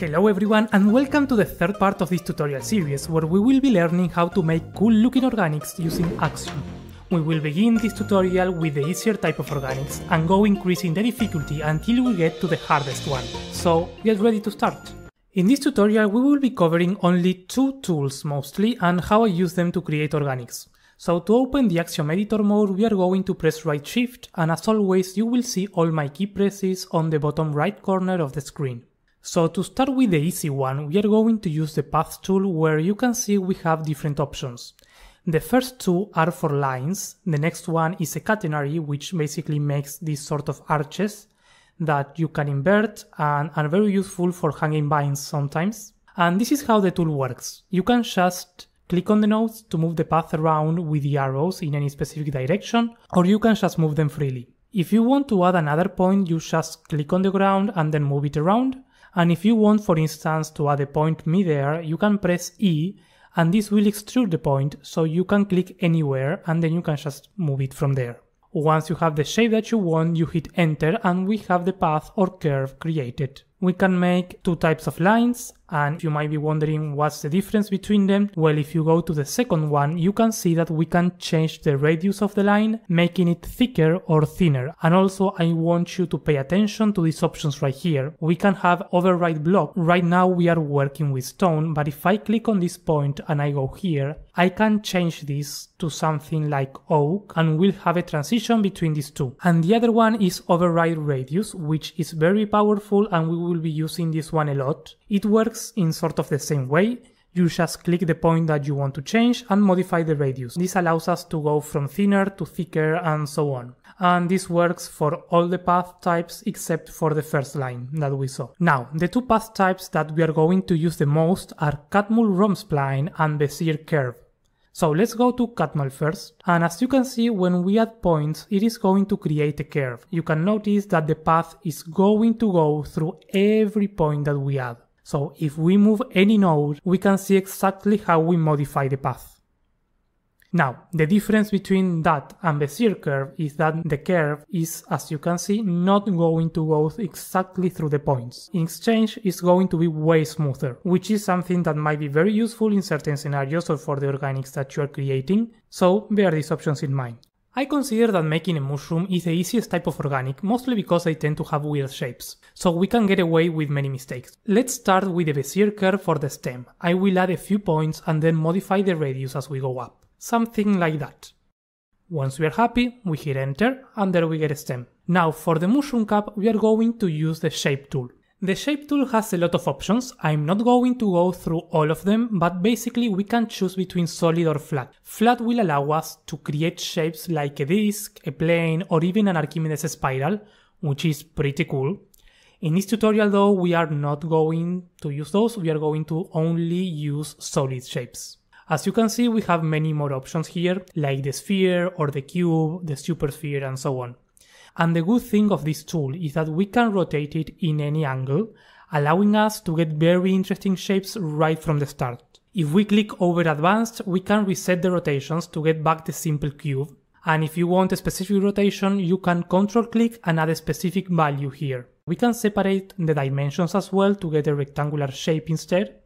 Hello everyone and welcome to the third part of this tutorial series where we will be learning how to make cool looking organics using Axiom. We will begin this tutorial with the easier type of organics and go increasing the difficulty until we get to the hardest one. So get ready to start. In this tutorial we will be covering only two tools mostly and how I use them to create organics. So to open the Axiom editor mode we are going to press right shift and as always you will see all my key presses on the bottom right corner of the screen. So to start with the easy one, we are going to use the path tool where you can see we have different options. The first two are for lines, the next one is a catenary which basically makes these sort of arches that you can invert and are very useful for hanging vines sometimes. And this is how the tool works. You can just click on the nodes to move the path around with the arrows in any specific direction, or you can just move them freely. If you want to add another point, you just click on the ground and then move it around, and if you want, for instance, to add a point midair, you can press E and this will extrude the point so you can click anywhere and then you can just move it from there. Once you have the shape that you want, you hit enter and we have the path or curve created. We can make two types of lines and you might be wondering what's the difference between them. Well, if you go to the second one, you can see that we can change the radius of the line, making it thicker or thinner. And also I want you to pay attention to these options right here. We can have override block. Right now we are working with stone, but if I click on this point and I go here, I can change this to something like oak and we'll have a transition between these two. And the other one is override radius, which is very powerful and we will be using this one a lot. It works in sort of the same way. You just click the point that you want to change and modify the radius. This allows us to go from thinner to thicker and so on. And this works for all the path types except for the first line that we saw. Now, the two path types that we are going to use the most are Catmull-Rom Spline and Bezier Curve. So let's go to Catmull first, and as you can see when we add points it is going to create a curve. You can notice that the path is going to go through every point that we add. So if we move any node, we can see exactly how we modify the path. Now, the difference between that and the Bezier curve is that the curve is, as you can see, not going to go exactly through the points. In exchange, it's going to be way smoother, which is something that might be very useful in certain scenarios or for the organics that you are creating, so bear these options in mind. I consider that making a mushroom is the easiest type of organic, mostly because they tend to have weird shapes, so we can get away with many mistakes. Let's start with the Bezier curve for the stem. I will add a few points and then modify the radius as we go up. Something like that. Once we are happy, we hit enter and there we get a stem. Now for the mushroom cap, we are going to use the shape tool. The shape tool has a lot of options, I'm not going to go through all of them, but basically we can choose between solid or flat. Flat will allow us to create shapes like a disc, a plane, or even an Archimedes spiral, which is pretty cool. In this tutorial though, we are not going to use those, we are going to only use solid shapes. As you can see, we have many more options here, like the sphere or the cube, the supersphere and so on. And the good thing of this tool is that we can rotate it in any angle, allowing us to get very interesting shapes right from the start. If we click over advanced, we can reset the rotations to get back the simple cube. And if you want a specific rotation, you can control click and add a specific value here. We can separate the dimensions as well to get a rectangular shape instead,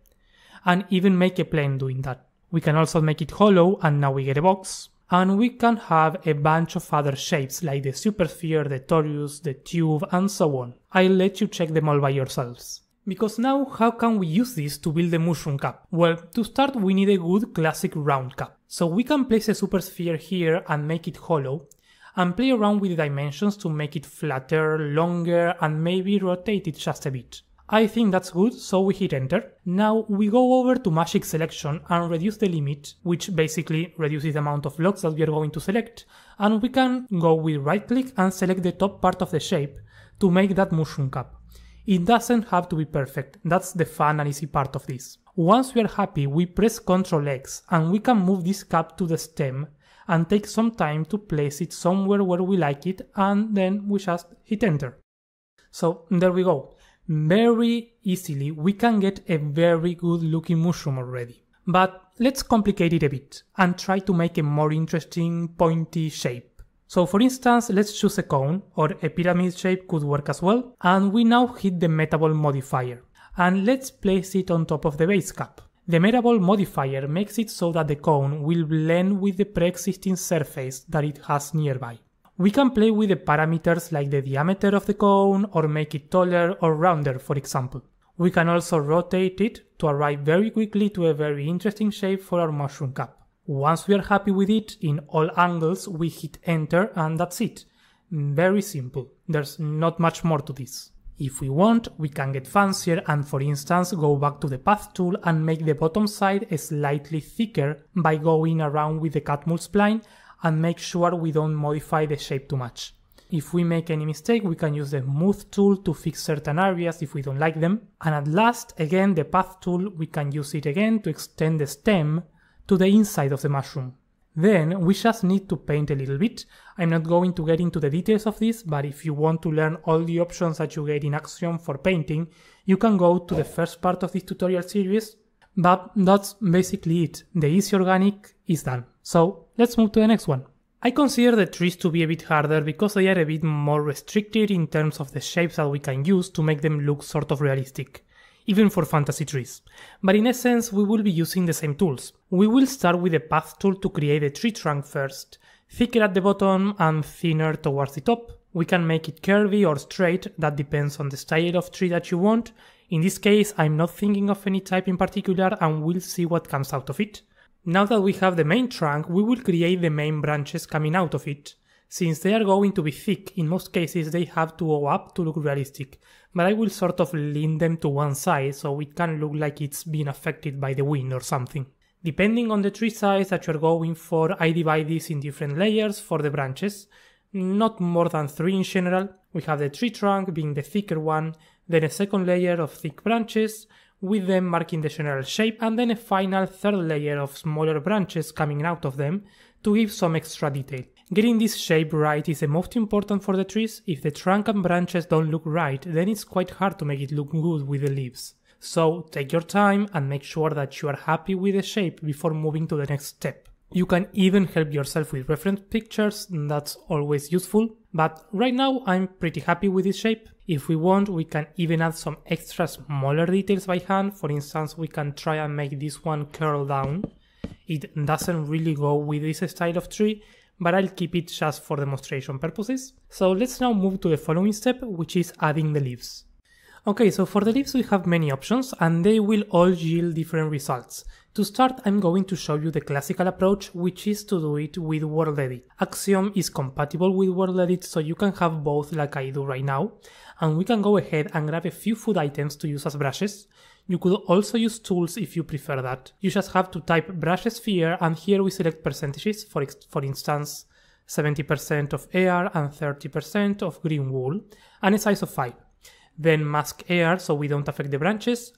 and even make a plane doing that. We can also make it hollow and now we get a box and we can have a bunch of other shapes like the supersphere, the torus, the tube and so on. I'll let you check them all by yourselves. Because now how can we use this to build a mushroom cap? Well, to start we need a good classic round cap. So we can place a supersphere here and make it hollow, and play around with the dimensions to make it flatter, longer, and maybe rotate it just a bit. I think that's good, so we hit enter. Now we go over to magic selection and reduce the limit, which basically reduces the amount of blocks that we are going to select, and we can go with right click and select the top part of the shape to make that mushroom cap. It doesn't have to be perfect, that's the fun and easy part of this. Once we are happy, we press Ctrl X and we can move this cap to the stem and take some time to place it somewhere where we like it and then we just hit enter. So there we go very easily we can get a very good looking mushroom already. But let's complicate it a bit and try to make a more interesting pointy shape. So for instance, let's choose a cone or a pyramid shape could work as well. And we now hit the Metaball modifier. and let's place it on top of the base cap. The Metaball modifier makes it so that the cone will blend with the pre-existing surface that it has nearby. We can play with the parameters like the diameter of the cone or make it taller or rounder for example. We can also rotate it to arrive very quickly to a very interesting shape for our mushroom cap. Once we are happy with it in all angles we hit enter and that's it. Very simple, there's not much more to this. If we want, we can get fancier and for instance go back to the path tool and make the bottom side slightly thicker by going around with the cut spline and make sure we don't modify the shape too much. If we make any mistake, we can use the Smooth tool to fix certain areas if we don't like them. And at last, again, the Path tool, we can use it again to extend the stem to the inside of the mushroom. Then we just need to paint a little bit. I'm not going to get into the details of this, but if you want to learn all the options that you get in Axiom for painting, you can go to the first part of this tutorial series, but that's basically it. The easy organic is done. So let's move to the next one. I consider the trees to be a bit harder because they are a bit more restricted in terms of the shapes that we can use to make them look sort of realistic even for fantasy trees. But in essence, we will be using the same tools. We will start with the path tool to create a tree trunk first, thicker at the bottom and thinner towards the top. We can make it curvy or straight, that depends on the style of tree that you want. In this case, I'm not thinking of any type in particular and we'll see what comes out of it. Now that we have the main trunk, we will create the main branches coming out of it. Since they are going to be thick, in most cases they have to go up to look realistic, but I will sort of lean them to one side so it can look like it's been affected by the wind or something. Depending on the tree size that you're going for, I divide this in different layers for the branches, not more than 3 in general. We have the tree trunk being the thicker one, then a second layer of thick branches, with them marking the general shape, and then a final third layer of smaller branches coming out of them to give some extra detail. Getting this shape right is the most important for the trees. If the trunk and branches don't look right, then it's quite hard to make it look good with the leaves. So take your time and make sure that you are happy with the shape before moving to the next step. You can even help yourself with reference pictures, that's always useful, but right now I'm pretty happy with this shape. If we want, we can even add some extra smaller details by hand, for instance we can try and make this one curl down. It doesn't really go with this style of tree, but I'll keep it just for demonstration purposes. So let's now move to the following step, which is adding the leaves. Okay, so for the leaves we have many options and they will all yield different results. To start, I'm going to show you the classical approach, which is to do it with World Edit. Axiom is compatible with World Edit, so you can have both like I do right now, and we can go ahead and grab a few food items to use as brushes. You could also use tools if you prefer that. You just have to type brush sphere and here we select percentages, for, for instance 70% of air and 30% of green wool, and a size of 5. Then mask air so we don't affect the branches,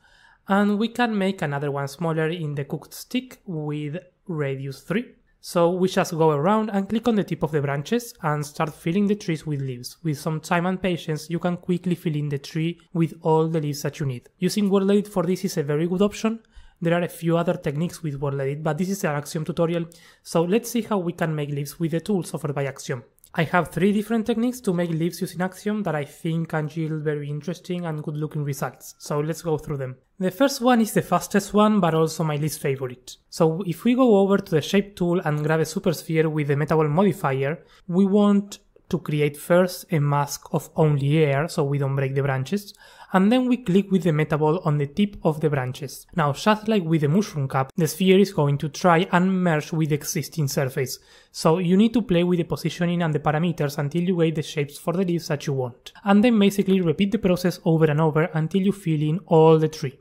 and we can make another one smaller in the cooked stick with radius 3. So we just go around and click on the tip of the branches and start filling the trees with leaves. With some time and patience, you can quickly fill in the tree with all the leaves that you need. Using World Edit for this is a very good option. There are a few other techniques with World Edit, but this is an Axiom tutorial, so let's see how we can make leaves with the tools offered by Axiom. I have three different techniques to make leaves using Axiom that I think can yield very interesting and good looking results, so let's go through them. The first one is the fastest one, but also my least favorite. So if we go over to the shape tool and grab a super sphere with the metaball modifier, we want to create first a mask of only air so we don't break the branches, and then we click with the metaball on the tip of the branches. Now, just like with the mushroom cap, the sphere is going to try and merge with the existing surface, so you need to play with the positioning and the parameters until you get the shapes for the leaves that you want. And then basically repeat the process over and over until you fill in all the tree.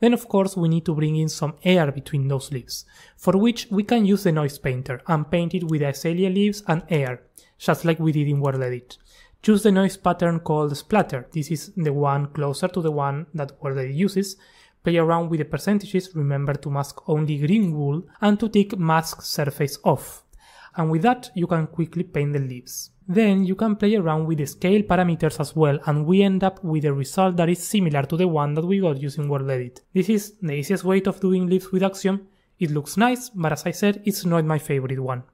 Then of course we need to bring in some air between those leaves, for which we can use the noise painter and paint it with azalea leaves and air, just like we did in World Edit. Choose the noise pattern called splatter, this is the one closer to the one that World Edit uses, play around with the percentages, remember to mask only green wool and to tick mask surface off. And with that you can quickly paint the leaves. Then you can play around with the scale parameters as well and we end up with a result that is similar to the one that we got using World Edit. This is the easiest way of doing leaves with Axiom. It looks nice, but as I said, it's not my favorite one.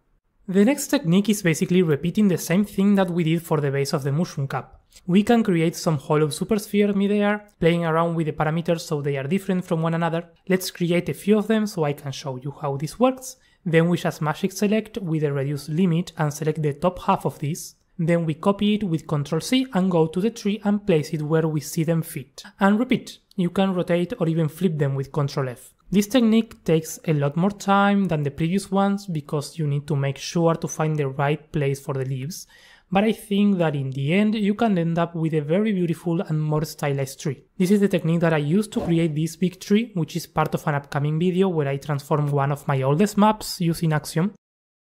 The next technique is basically repeating the same thing that we did for the base of the mushroom cap. We can create some hollow supersphere midair, playing around with the parameters so they are different from one another. Let's create a few of them so I can show you how this works. Then we just magic select with a reduce limit and select the top half of this. Then we copy it with Ctrl C and go to the tree and place it where we see them fit. And repeat, you can rotate or even flip them with Ctrl F. This technique takes a lot more time than the previous ones because you need to make sure to find the right place for the leaves, but I think that in the end you can end up with a very beautiful and more stylized tree. This is the technique that I used to create this big tree, which is part of an upcoming video where I transform one of my oldest maps using Axiom.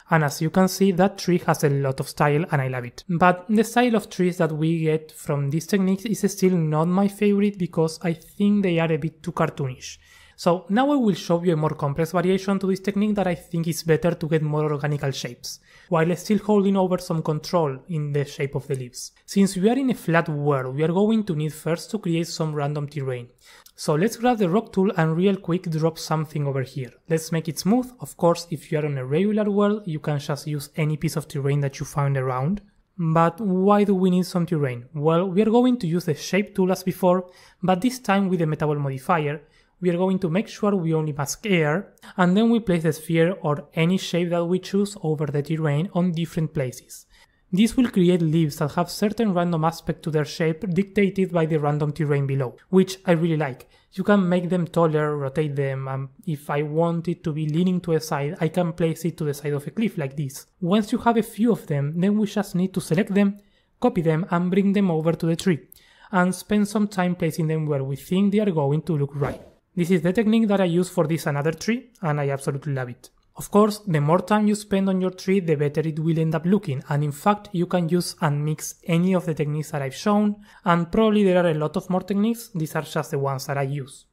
And as you can see, that tree has a lot of style and I love it. But the style of trees that we get from these techniques is still not my favorite because I think they are a bit too cartoonish. So now I will show you a more complex variation to this technique that I think is better to get more organical shapes, while still holding over some control in the shape of the leaves. Since we are in a flat world, we are going to need first to create some random terrain. So let's grab the rock tool and real quick drop something over here. Let's make it smooth. Of course, if you are on a regular world, you can just use any piece of terrain that you find around. But why do we need some terrain? Well, we are going to use the shape tool as before, but this time with the metaball modifier, we are going to make sure we only mask air, and then we place the sphere or any shape that we choose over the terrain on different places. This will create leaves that have certain random aspect to their shape dictated by the random terrain below, which I really like. You can make them taller, rotate them, and if I want it to be leaning to a side, I can place it to the side of a cliff like this. Once you have a few of them, then we just need to select them, copy them, and bring them over to the tree, and spend some time placing them where we think they are going to look right. This is the technique that I use for this another tree and I absolutely love it. Of course, the more time you spend on your tree, the better it will end up looking, and in fact, you can use and mix any of the techniques that I've shown, and probably there are a lot of more techniques, these are just the ones that I use.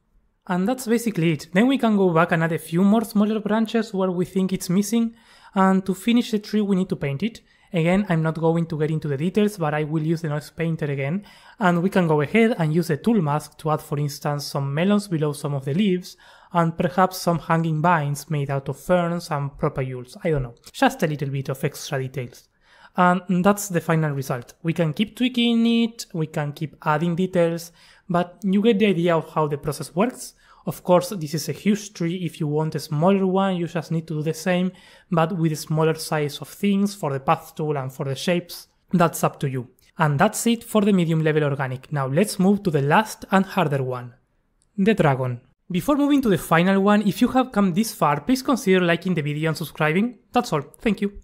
And that's basically it. Then we can go back and add a few more smaller branches where we think it's missing, and to finish the tree we need to paint it. Again, I'm not going to get into the details, but I will use the noise painter again, and we can go ahead and use the tool mask to add for instance some melons below some of the leaves, and perhaps some hanging vines made out of ferns and propagules, I don't know, just a little bit of extra details. And that's the final result. We can keep tweaking it, we can keep adding details, but you get the idea of how the process works, of course, this is a huge tree. If you want a smaller one, you just need to do the same, but with smaller size of things for the path tool and for the shapes. That's up to you. And that's it for the medium level organic. Now let's move to the last and harder one. The dragon. Before moving to the final one, if you have come this far, please consider liking the video and subscribing. That's all. Thank you.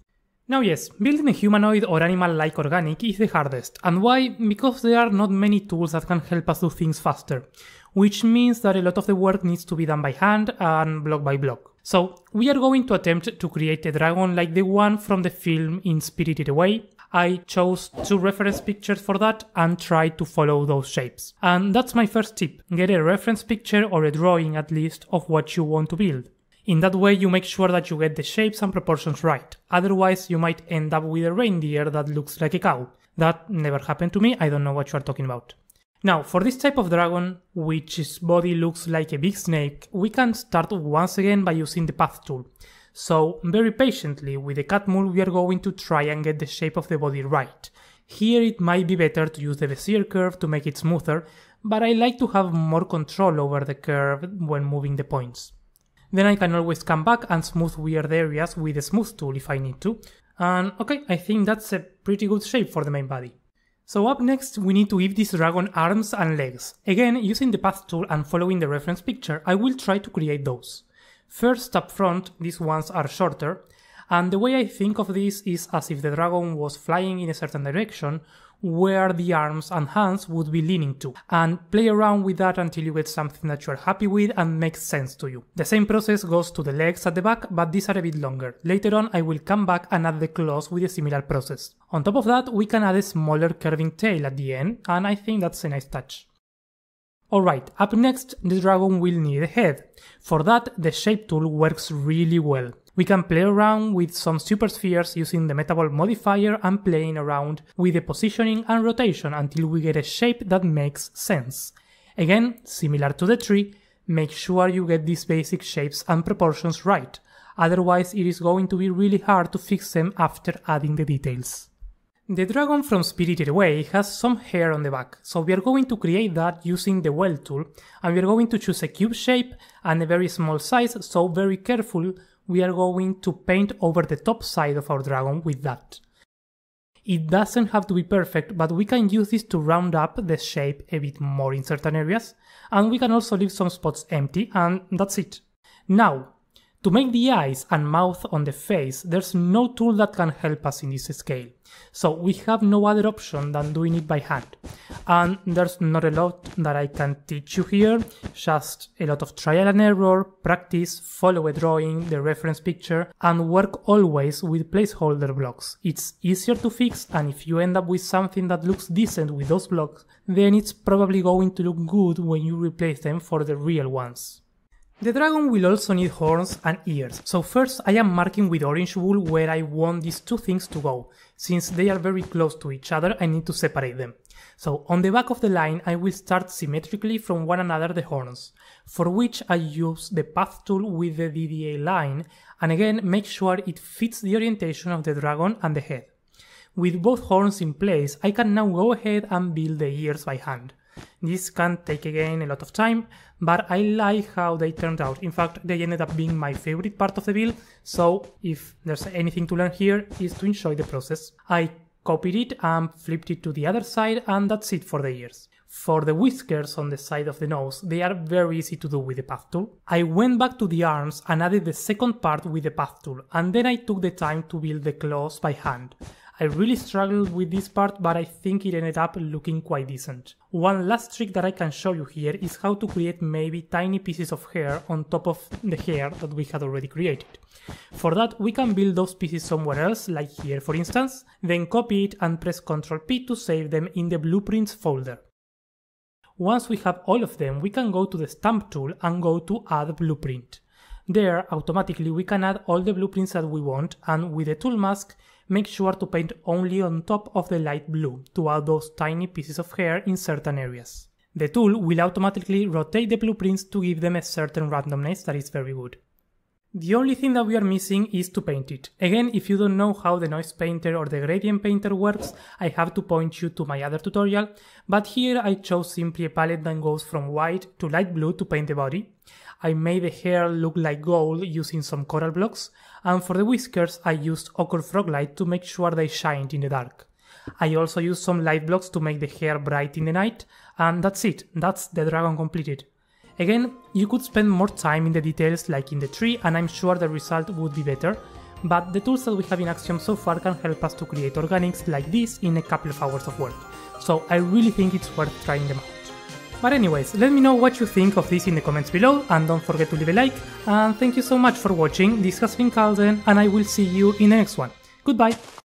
Now yes, building a humanoid or animal-like organic is the hardest. And why? Because there are not many tools that can help us do things faster which means that a lot of the work needs to be done by hand and block by block. So we are going to attempt to create a dragon like the one from the film in Spirited Away. I chose two reference pictures for that and tried to follow those shapes. And that's my first tip. Get a reference picture or a drawing at least of what you want to build. In that way you make sure that you get the shapes and proportions right. Otherwise you might end up with a reindeer that looks like a cow. That never happened to me, I don't know what you are talking about. Now, for this type of dragon, which body looks like a big snake, we can start once again by using the path tool. So, very patiently, with the Catmull we are going to try and get the shape of the body right. Here it might be better to use the Bezier curve to make it smoother, but I like to have more control over the curve when moving the points. Then I can always come back and smooth weird areas with the smooth tool if I need to. And okay, I think that's a pretty good shape for the main body. So up next we need to give this dragon arms and legs. Again, using the path tool and following the reference picture, I will try to create those. First up front, these ones are shorter, and the way I think of this is as if the dragon was flying in a certain direction, where the arms and hands would be leaning to, and play around with that until you get something that you're happy with and makes sense to you. The same process goes to the legs at the back, but these are a bit longer. Later on I will come back and add the claws with a similar process. On top of that, we can add a smaller curving tail at the end, and I think that's a nice touch. Alright, up next, the dragon will need a head. For that, the shape tool works really well. We can play around with some superspheres using the metaball modifier and playing around with the positioning and rotation until we get a shape that makes sense. Again, similar to the tree, make sure you get these basic shapes and proportions right. otherwise it is going to be really hard to fix them after adding the details. The dragon from Spirited Away has some hair on the back, so we are going to create that using the Weld tool, and we are going to choose a cube shape and a very small size, so very careful, we are going to paint over the top side of our dragon with that. It doesn't have to be perfect, but we can use this to round up the shape a bit more in certain areas, and we can also leave some spots empty, and that's it. Now, to make the eyes and mouth on the face, there's no tool that can help us in this scale. So we have no other option than doing it by hand. And there's not a lot that I can teach you here, just a lot of trial and error, practice, follow a drawing, the reference picture, and work always with placeholder blocks. It's easier to fix and if you end up with something that looks decent with those blocks, then it's probably going to look good when you replace them for the real ones. The dragon will also need horns and ears, so first I am marking with orange wool where I want these two things to go. Since they are very close to each other, I need to separate them. So on the back of the line I will start symmetrically from one another the horns, for which I use the path tool with the DDA line, and again make sure it fits the orientation of the dragon and the head. With both horns in place, I can now go ahead and build the ears by hand. This can take again a lot of time, but I like how they turned out. In fact, they ended up being my favorite part of the build, so if there's anything to learn here is to enjoy the process. I copied it and flipped it to the other side and that's it for the ears. For the whiskers on the side of the nose, they are very easy to do with the path tool. I went back to the arms and added the second part with the path tool, and then I took the time to build the claws by hand. I really struggled with this part, but I think it ended up looking quite decent. One last trick that I can show you here is how to create maybe tiny pieces of hair on top of the hair that we had already created. For that, we can build those pieces somewhere else, like here for instance, then copy it and press Ctrl P to save them in the blueprints folder. Once we have all of them, we can go to the stamp tool and go to add blueprint. There, automatically we can add all the blueprints that we want and with the tool mask, make sure to paint only on top of the light blue to add those tiny pieces of hair in certain areas. The tool will automatically rotate the blueprints to give them a certain randomness that is very good. The only thing that we are missing is to paint it. Again, if you don't know how the noise painter or the gradient painter works, I have to point you to my other tutorial, but here I chose simply a palette that goes from white to light blue to paint the body. I made the hair look like gold using some coral blocks, and for the whiskers I used ochre froglight to make sure they shined in the dark. I also used some light blocks to make the hair bright in the night, and that's it, that's the dragon completed. Again, you could spend more time in the details like in the tree and I'm sure the result would be better, but the tools that we have in Axiom so far can help us to create organics like this in a couple of hours of work, so I really think it's worth trying them out. But anyways, let me know what you think of this in the comments below and don't forget to leave a like and thank you so much for watching, this has been Calven and I will see you in the next one. Goodbye!